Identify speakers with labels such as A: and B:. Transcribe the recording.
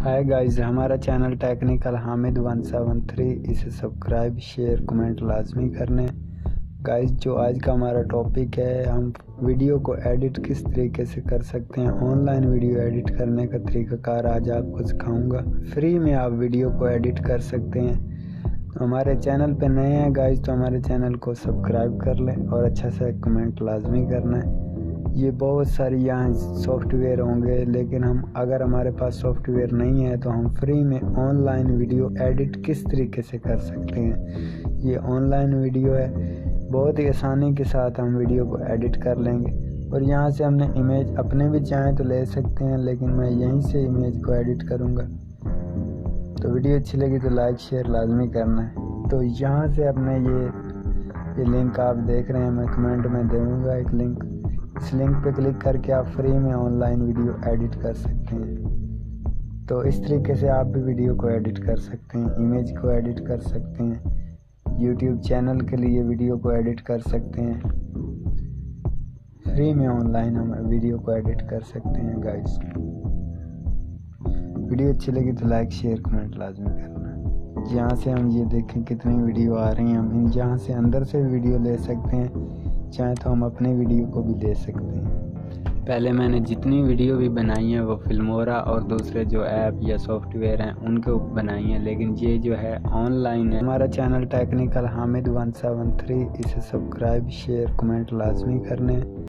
A: हाय guys हमारा channel technical Hamid one seven three इसे subscribe share comment लाजमी करने। गाइस जो आज का हमारा टॉपिक है, हम वीडियो को एडिट किस तरीके से कर सकते हैं? ऑनलाइन वीडियो एडिट करने का तरीक़ाकार आज आपको सिखाऊँगा। फ्री में आप वीडियो को एडिट कर सकते हैं। तो हमारे चैनल पे नए हैं गाइस तो हमारे चैनल को सब्सक्राइब कर लें और अच्छा से कमेंट लाजमी करना है। ये बहुत सारी यहाँ सॉफ्टवेयर होंगे, लेकिन हम, अगर हमारे पास सॉफ्टवेयर नहीं है तो हम फ्री में ऑनलाइन वीडियो एडिट किस तरीके से कर सकते हैं? ये ऑनलाइन वीडियो है। बहुत ही आसानी के साथ हम वीडियो को एडिट कर लेंगे। और यहाँ से हमने इमेज अपने भी चाहें तो ले सकते हैं, लेकिन मैं यहीं से इमेज को एडिट करूँगा। तो वीडियो अच्छी लगी तो लाइक, शेयर लाजमी करना है। तो यहाँ से अपने ये ये लिंक आप देख रहे हैं, मैं कमेंट में दूँगा एक लिंक। इस लिंक पे क्लिक करके आप फ्री में ऑनलाइन वीडियो एडिट कर सकते हैं। तो इस तरीके से आप भी वीडियो को एडिट कर सकते हैं इमेज को एडिट कर सकते हैं यूट्यूब चैनल के लिए वीडियो को एडिट कर सकते हैं। फ्री में ऑनलाइन हम वीडियो को एडिट कर सकते हैं गाइड्स वीडियो अच्छी लगी तो लाइक शेयर कमेंट लाजमी करना। जहाँ से हम ये देखें कितनी वीडियो आ रही हैं, हम जहाँ से अंदर से वीडियो ले सकते हैं। चाहे तो हम अपने वीडियो को भी दे सकते हैं। पहले मैंने जितनी वीडियो भी बनाई हैं वो फिल्मोरा और दूसरे जो ऐप या सॉफ्टवेयर हैं उनके ऊपर बनाई हैं लेकिन ये जो है ऑनलाइन है। हमारा channel technical Hamid one seven three इसे सब्सक्राइब शेयर कमेंट लाजमी करने।